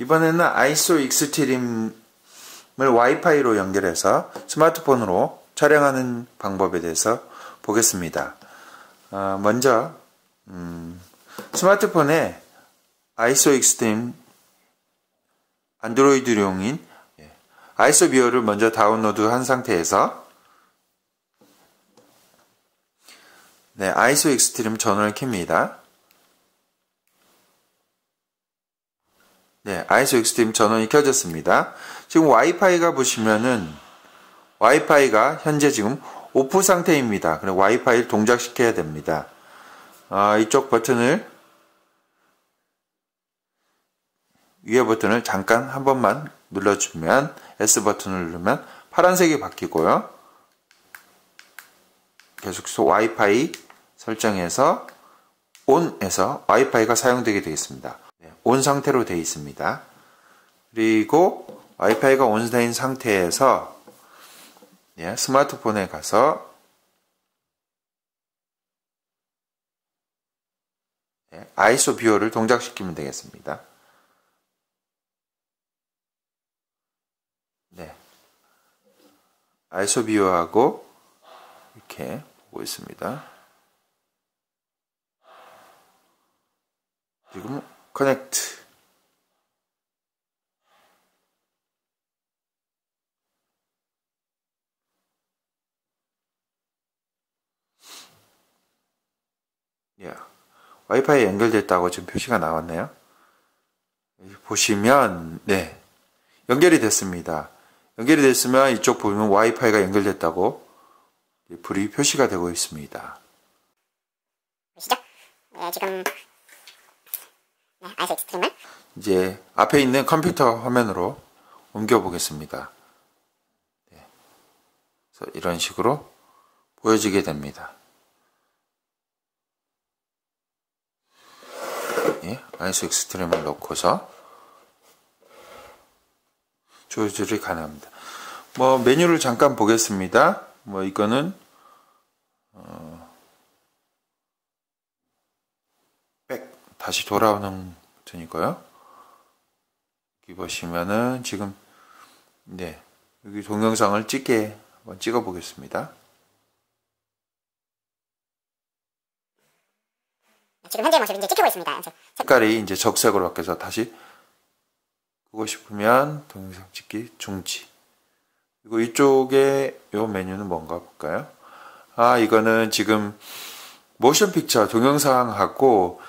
이번에는 Isaw Extreme을 와이파이로 연결해서 스마트폰으로 촬영하는 방법에 대해서 보겠습니다. 어, 먼저 음, 스마트폰에 Isaw Extreme 안드로이드용인 예, Isaw Viewer를 먼저 다운로드 한 상태에서 네, Isaw Extreme 전원을 켭니다. 네, Isaw Extreme 전원이 켜졌습니다. 지금 와이파이가 보시면은 와이파이가 현재 지금 오프 상태입니다. 그럼 와이파이를 동작시켜야 됩니다. 어, 이쪽 버튼을 위에 버튼을 잠깐 한 번만 눌러주면 S 버튼을 누르면 파란색이 바뀌고요. 계속해서 와이파이 설정해서 ON에서 와이파이가 사용되게 되겠습니다. 네, 온 상태로 되어 있습니다. 그리고 와이파이가 온된 상태에서 예, 스마트폰에 가서 예, Isaw Viewer를 동작시키면 되겠습니다. 네. Isaw Viewer하고 이렇게 보고 있습니다. 지금 커넥트 예. 와이파이 연결됐다고 지금 표시가 나왔네요. 보시면 네 연결이 됐습니다. 연결이 됐으면 이쪽 보면 와이파이가 연결됐다고 불이 표시가 되고 있습니다. 보시죠? 네, 지금 네, Isaw Extreme을 이제 앞에 있는 컴퓨터 화면으로 옮겨 보겠습니다. 네. 그래서 이런 식으로 보여지게 됩니다. 예, Isaw Extreme을 넣고서 조절이 가능합니다. 뭐 메뉴를 잠깐 보겠습니다. 뭐 이거는 어, 백 다시 돌아오는 버튼이고요. 여기 보시면은 지금 네 여기 동영상을 찍게 한번 찍어 보겠습니다. 지금 현재 모습을 이제 찍히고 있습니다. 색깔이 이제 적색으로 바뀌어서 다시 보고 싶으면 동영상 찍기 중지. 그리고 이쪽에 이 메뉴는 뭔가 볼까요? 아 이거는 지금 motion picture 동영상하고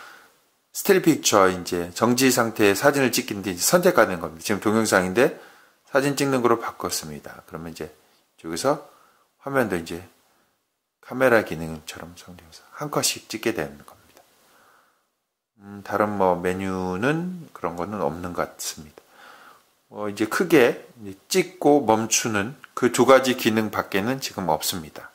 still picture 이제 정지 상태의 사진을 찍긴데 선택하는 겁니다. 지금 동영상인데 사진 찍는 거로 바꿨습니다. 그러면 이제 여기서 화면도 이제 카메라 기능처럼 선택해서 한 컷씩 찍게 되는 겁니다. 음, 다른 뭐 메뉴는 그런 거는 없는 것 같습니다. 어, 이제 크게 찍고 멈추는 그 두 가지 기능 밖에는 지금 없습니다.